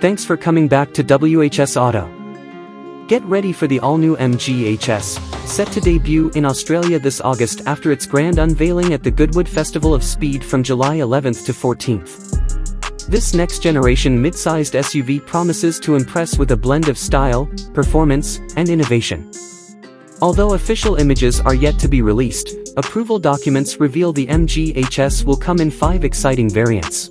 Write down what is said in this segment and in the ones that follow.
Thanks for coming back to WHS Auto. Get ready for the all-new MG HS, set to debut in Australia this August after its grand unveiling at the Goodwood Festival of Speed from July 11th to 14th. This next-generation mid-sized SUV promises to impress with a blend of style, performance, and innovation. Although official images are yet to be released, approval documents reveal the MG HS will come in five exciting variants.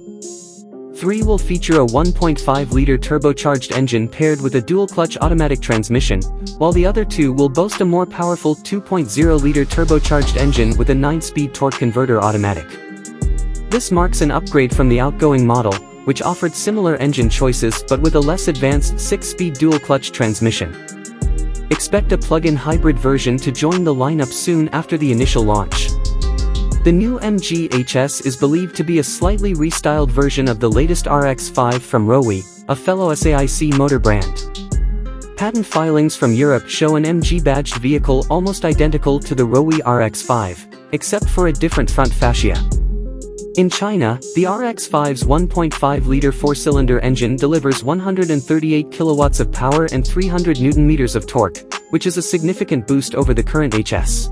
3 will feature a 1.5-liter turbocharged engine paired with a dual-clutch automatic transmission, while the other two will boast a more powerful 2.0-liter turbocharged engine with a 9-speed torque converter automatic. This marks an upgrade from the outgoing model, which offered similar engine choices but with a less advanced 6-speed dual-clutch transmission. Expect a plug-in hybrid version to join the lineup soon after the initial launch. The new MG HS is believed to be a slightly restyled version of the latest RX-5 from Roewe, a fellow SAIC motor brand. Patent filings from Europe show an MG-badged vehicle almost identical to the Roewe RX-5, except for a different front fascia. In China, the RX-5's 1.5-liter four-cylinder engine delivers 138 kilowatts of power and 300 newton-meters of torque, which is a significant boost over the current HS.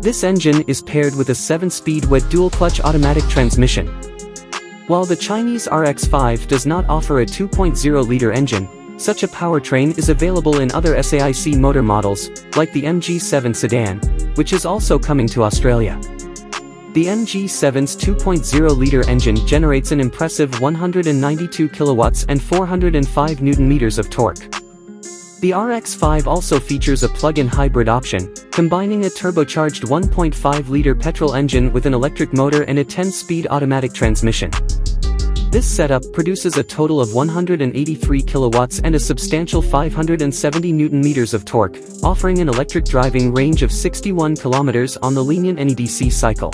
This engine is paired with a 7-speed wet dual-clutch automatic transmission. While the Chinese RX-5 does not offer a 2.0-liter engine, such a powertrain is available in other SAIC motor models, like the MG7 sedan, which is also coming to Australia. The MG7's 2.0-liter engine generates an impressive 192 kilowatts and 405 newton-meters of torque. The RX-5 also features a plug-in hybrid option, combining a turbocharged 1.5-liter petrol engine with an electric motor and a 10-speed automatic transmission. This setup produces a total of 183 kilowatts and a substantial 570 newton-meters of torque, offering an electric driving range of 61 kilometers on the lenient NEDC cycle.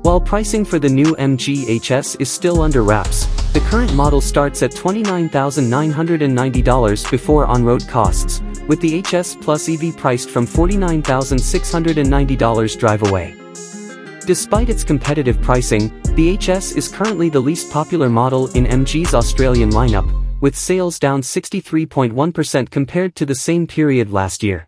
While pricing for the new MG HS is still under wraps, the current model starts at $29,990 before on-road costs, with the HS Plus EV priced from $49,690 drive away. Despite its competitive pricing, the HS is currently the least popular model in MG's Australian lineup, with sales down 63.1% compared to the same period last year.